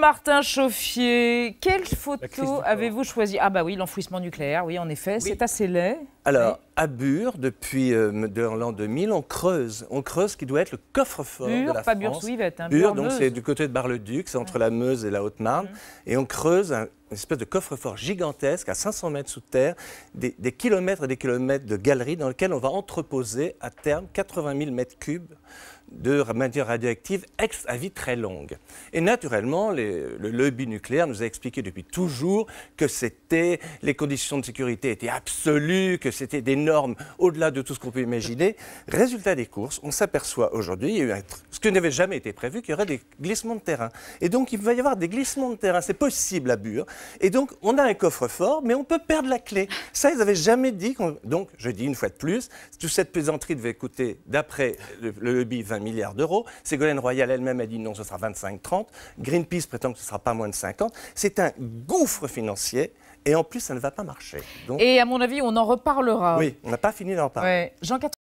Martin Chauffier, quelle photo avez-vous choisi Ah bah oui, l'enfouissement nucléaire, oui en effet, c'est assez laid. Alors, à Bure, depuis euh, de l'an 2000, on creuse. On creuse ce qui doit être le coffre-fort de Bure, la pas France. Bure-Suivette, hein, Bure, donc Bure-Meuse. c'est du côté de Bar-le-Duc, c'est entre la Meuse et la Haute-Marne. Et on creuse un- une espèce de coffre-fort gigantesque à 500 mètres sous terre, des, des kilomètres et des kilomètres de galeries dans lesquelles on va entreposer à terme 80 000 mètres cubes de matière radioactive ex à vie très longue. Et naturellement, les- le lobby nucléaire nous a expliqué depuis toujours que c'était les conditions de sécurité étaient absolues, que c'était des normes au-delà de tout ce qu'on peut imaginer. Résultat des courses, on s'aperçoit aujourd'hui, ce qui n'avait jamais été prévu, qu'il y aurait des glissements de terrain. Et donc, il va y avoir des glissements de terrain. C'est possible à Bure. Et donc, on a un coffre-fort, mais on peut perdre la clé. Ça, ils n'avaient jamais dit. Donc, je dis une fois de plus, toute cette plaisanterie devait coûter, d'après le, le lobby, 20 milliards d'euros. Ségolène Royal elle-même a dit non, ce sera 25-30. Greenpeace prétend que ce ne sera pas moins de 50. C'est un gouffre financier. Et en plus, ça ne va pas marcher. Et à mon avis, on en oui, on n'a pas fini d'en parler. Ouais. Jean